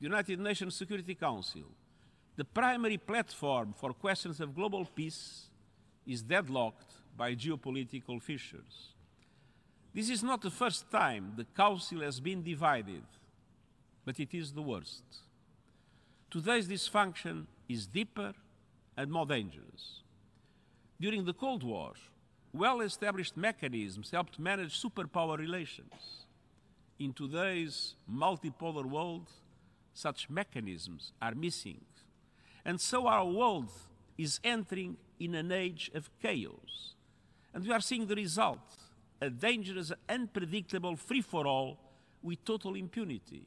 the United Nations Security Council, the primary platform for questions of global peace, is deadlocked by geopolitical fissures. This is not the first time the Council has been divided, but it is the worst. Today's dysfunction is deeper and more dangerous. During the Cold War, well established mechanisms helped manage superpower relations. In today's multipolar world, such mechanisms are missing. And so our world is entering in an age of chaos. And we are seeing the result a dangerous, unpredictable free for all with total impunity.